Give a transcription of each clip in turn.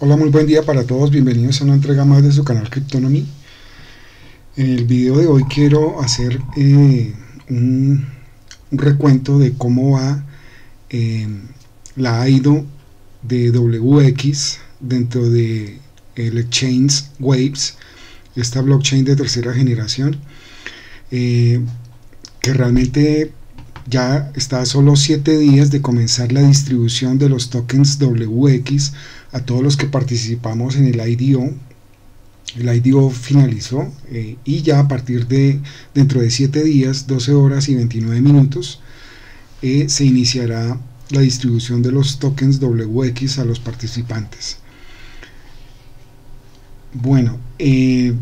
Hola, muy buen día para todos. Bienvenidos a una entrega más de su canal Cryptonomy. En el video de hoy quiero hacer eh, un, recuento de cómo va eh, la IDO de WX dentro de el exchange Waves, esta blockchain de tercera generación, eh, que realmente ya está a solo 7 días de comenzar la distribución de los tokens WX a todos los que participamos en el IDO. El IDO finalizó eh, y ya a partir de dentro de 7 días, 12 horas y 29 minutos, eh, se iniciará la distribución de los tokens WX a los participantes. Bueno, eh,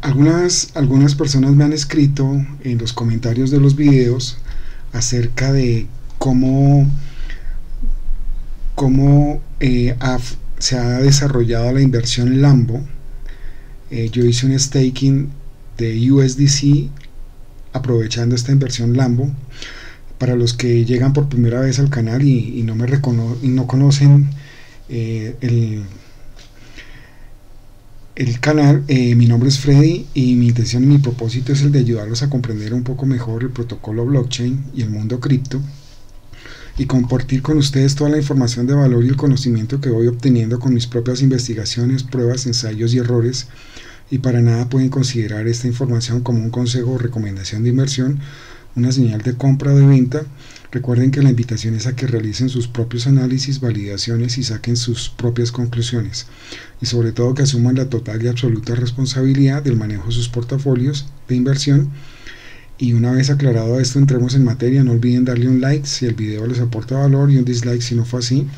algunas, algunas personas me han escrito en los comentarios de los videos acerca de cómo, cómo eh, se ha desarrollado la inversión Lambo. Eh, yo hice un staking de USDC aprovechando esta inversión Lambo. Para los que llegan por primera vez al canal y, no me y no conocen eh, el, el canal. Mi nombre es Freddy y mi intención y mi propósito es el de ayudarlos a comprender un poco mejor el protocolo blockchain y el mundo cripto y compartir con ustedes toda la información de valor y el conocimiento que voy obteniendo con mis propias investigaciones, pruebas, ensayos y errores y para nada pueden considerar esta información como un consejo o recomendación de inversión, una señal de compra o de venta Recuerden que la invitación es a que realicen sus propios análisis, validaciones y saquen sus propias conclusiones. Y sobre todo que asuman la total y absoluta responsabilidad del manejo de sus portafolios de inversión. Y una vez aclarado esto, entremos en materia. No olviden darle un like si el video les aporta valor y un dislike si no fue así.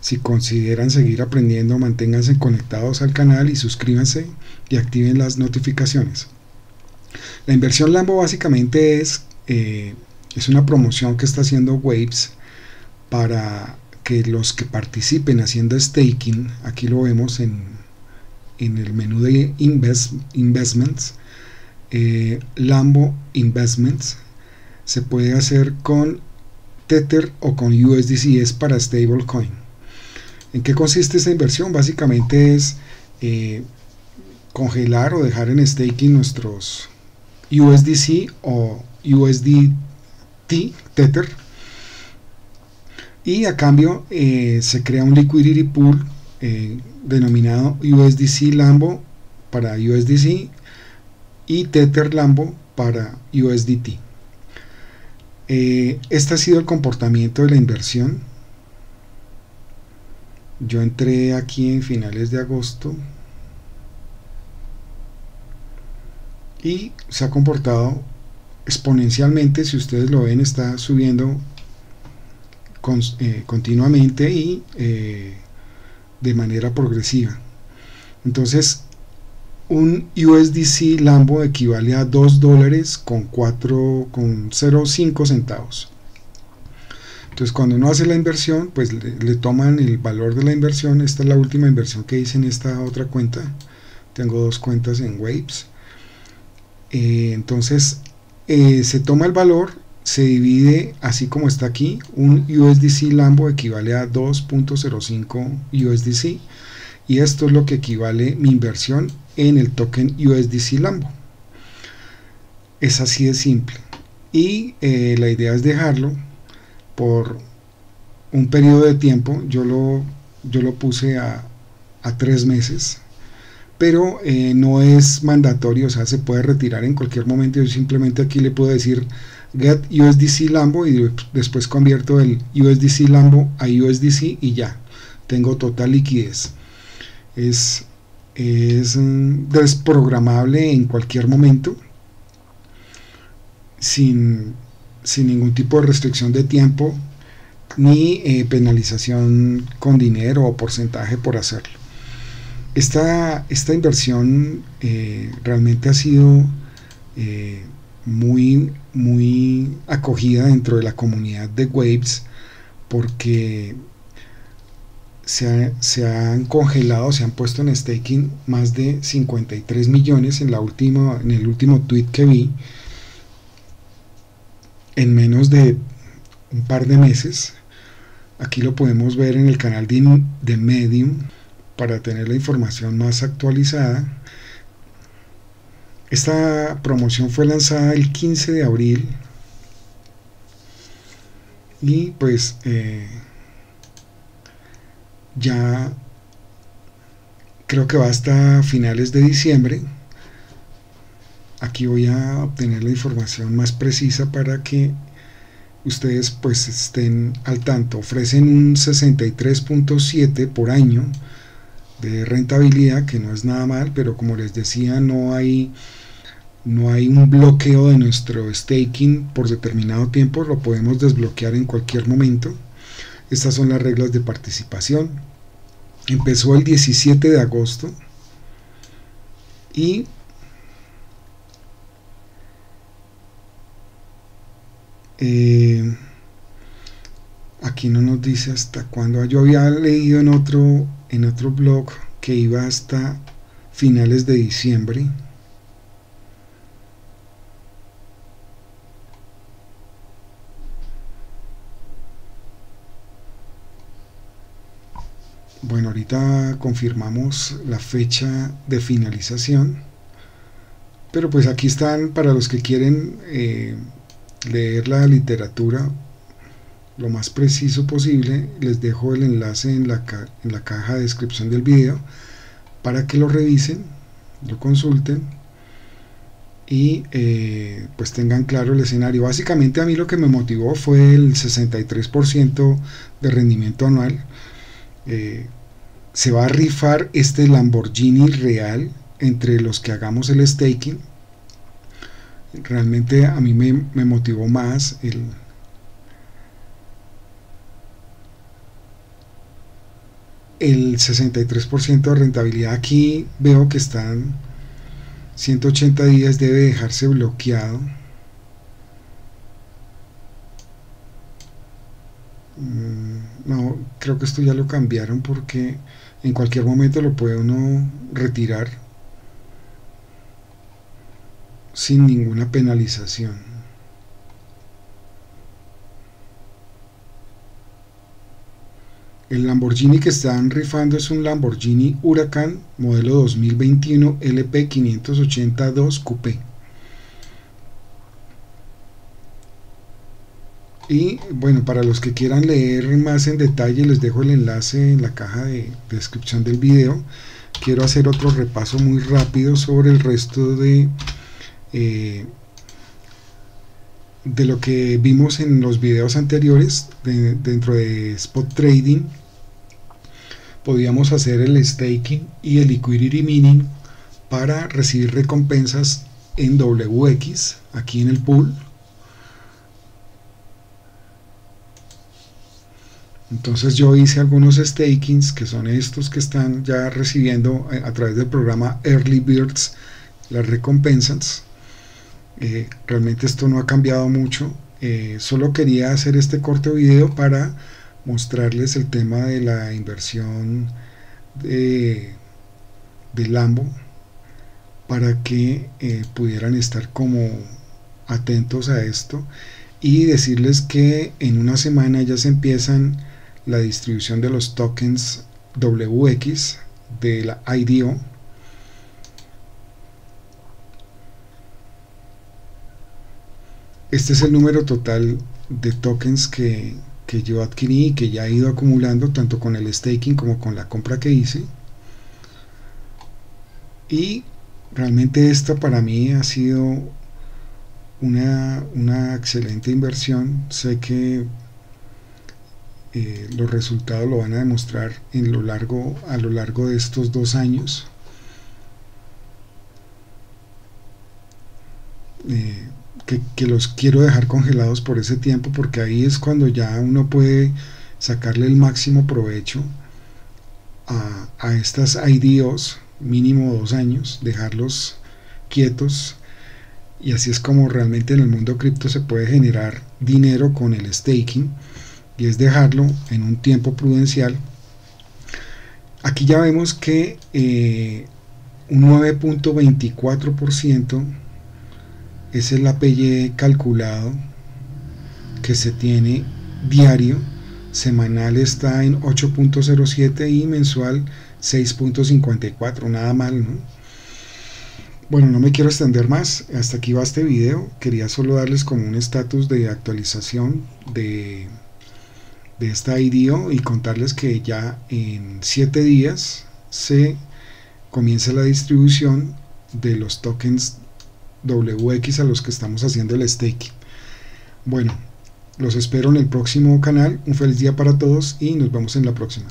Si consideran seguir aprendiendo, manténganse conectados al canal y suscríbanse y activen las notificaciones. La inversión Lambo básicamente es eh, es una promoción que está haciendo Waves para que los que participen haciendo staking, aquí lo vemos en, el menú de Investments, eh, Lambo Investments, se puede hacer con Tether o con USDC, es para stablecoin. ¿En qué consiste esta inversión? Básicamente es eh, congelar o dejar en staking nuestros USDC o USD Tether. Y a cambio eh, se crea un liquidity pool denominado USDC Lambo para USDC y Tether Lambo para USDT. Eh, este ha sido el comportamiento de la inversión. Yo entré aquí en finales de agosto y se ha comportado exponencialmente, si ustedes lo ven, está subiendo eh, continuamente y eh, de manera progresiva. Entonces, un USDC Lambo equivale a 2 dólares con 4 con 0.5 centavos. Entonces, cuando uno hace la inversión, pues le, toman el valor de la inversión. Esta es la última inversión que hice en esta otra cuenta. Tengo dos cuentas en Waves. Eh, entonces, eh, se toma el valor, se divide así como está aquí, un USDC Lambo equivale a 2.05 USDC y esto es lo que equivale mi inversión en el token USDC Lambo. Es así de simple. Y eh, la idea es dejarlo por un periodo de tiempo, yo lo, yo lo puse a, a tres meses pero eh, no es mandatorio, o sea, se puede retirar en cualquier momento. Yo simplemente aquí le puedo decir get USDC Lambo y después convierto el USDC Lambo a USDC y ya, tengo total liquidez. Es, es mm, desprogramable en cualquier momento sin, ningún tipo de restricción de tiempo ni eh, penalización con dinero o porcentaje por hacerlo. Esta, esta inversión eh, realmente ha sido eh, muy, muy acogida dentro de la comunidad de Waves porque se, han congelado, se han puesto en staking más de 53 millones en, la última, en el último tweet que vi en menos de un par de meses Aquí lo podemos ver en el canal de, de Medium para tener la información más actualizada. Esta promoción fue lanzada el 15 de abril y pues eh, ya creo que va hasta finales de diciembre. Aquí voy a obtener la información más precisa para que ustedes pues estén al tanto. Ofrecen un 63.7 por año de rentabilidad que no es nada mal pero como les decía no hay no hay un bloqueo de nuestro staking por determinado tiempo, lo podemos desbloquear en cualquier momento. Estas son las reglas de participación. Empezó el 17 de agosto y eh, aquí no nos dice hasta cuándo. Yo había leído en otro, en otro blog que iba hasta finales de diciembre. Bueno, ahorita confirmamos la fecha de finalización, pero pues aquí están para los que quieren eh, leer la literatura lo más preciso posible, les dejo el enlace en la, en la caja de descripción del video para que lo revisen, lo consulten y eh, pues tengan claro el escenario. Básicamente a mí lo que me motivó fue el 63% de rendimiento anual. Eh, se va a rifar este Lamborghini real entre los que hagamos el staking. Realmente a mí me, motivó más el, el 63% de rentabilidad. Aquí veo que están 180 días, debe dejarse bloqueado. Mm, no, creo que esto ya lo cambiaron porque en cualquier momento lo puede uno retirar sin ninguna penalización. El Lamborghini que están rifando es un Lamborghini Huracan modelo 2021 LP582 Coupé. Y bueno, para los que quieran leer más en detalle, les dejo el enlace en la caja de descripción del video. Quiero hacer otro repaso muy rápido sobre el resto de, eh, de lo que vimos en los videos anteriores dentro de Spot Trading. Podíamos hacer el staking y el liquidity mining para recibir recompensas en WX aquí en el pool Entonces yo hice algunos stakings que son estos que están ya recibiendo eh, a, través del programa Early Birds las recompensas. Eh, realmente esto no ha cambiado mucho. Eh, solo quería hacer este corto video para mostrarles el tema de la inversión de, Lambo para que pudieran estar como atentos a esto y decirles que en una semana ya se empiezan la distribución de los tokens WX de la IDO este es el número total de tokens que, que yo adquirí y que ya he ido acumulando tanto con el staking como con la compra que hice. Y realmente esta para mí ha sido una, una excelente inversión. Sé que eh, los resultados lo van a demostrar en lo largo, a lo largo de estos dos años. Eh, que, los quiero dejar congelados por ese tiempo porque ahí es cuando ya uno puede sacarle el máximo provecho a, estas IDOs, mínimo dos años, dejarlos quietos y así es como realmente en el mundo cripto se puede generar dinero con el staking y es dejarlo en un tiempo prudencial. Aquí ya vemos que eh, un 9.24% es el APY calculado que se tiene diario semanal está en 8.07 y mensual 6.54, nada mal, ¿no? Bueno, no me quiero extender más, hasta aquí va este video, quería solo darles como un estatus de actualización de, de esta IDO y contarles que ya en 7 días se comienza la distribución de los tokens WX a los que estamos haciendo el stake. Bueno, los espero en el próximo canal, un feliz día para todos y nos vemos en la próxima.